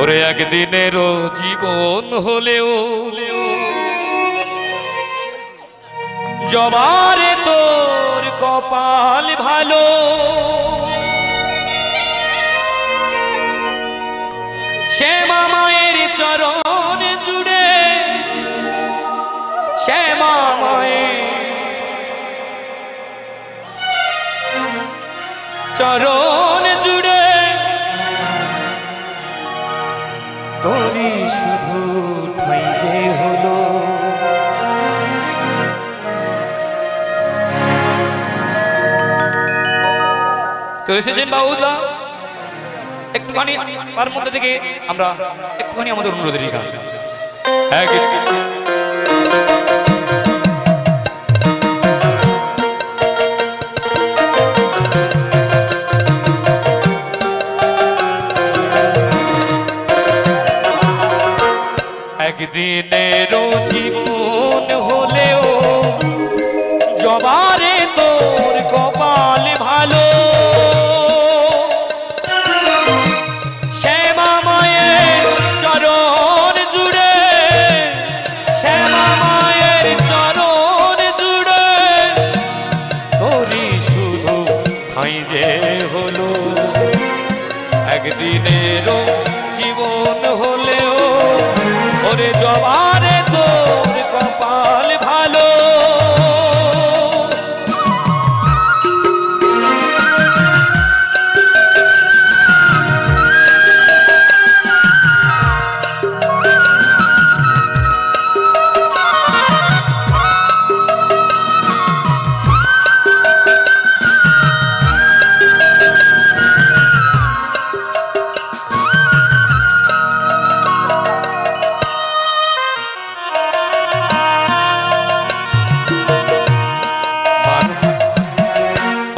ওরে একদিনেরও জীবন হলেও জবারে তোর কপাল ভালো। শ্যামা মায়ের চরণ জুড়ে শ্যামা মায়ের চরণ তোরই শুধু ঠাই যে হলো। তো এসেছেন বাবুদা একটুখানি তার মধ্যে থেকে আমরা একটুখানি আমাদের অনুরোধের গান এক একদিনেরও জীবন হলেও জবারে তোর কপাল ভালো। একদিনেরও জীবন হলেও ওরে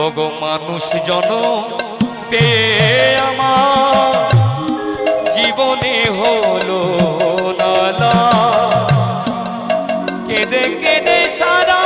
ওগো মানুষ জন পে আমার জীবনে হলো নালা। কেঁদে কেঁদে সারা